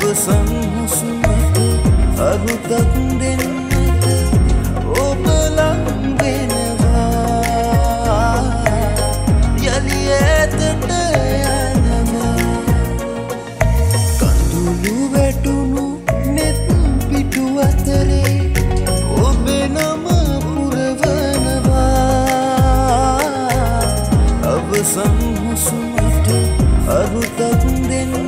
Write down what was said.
අවසන් හුසුමට අරුතක් දෙන්නට ඔබ ලංවෙනවා යළි ඇතට යනවා කඳුළු වැටුණු නෙත් පිටු අතරේ ඔබේ නම පුරවනවා අවසන් හුසුමට අරුතක්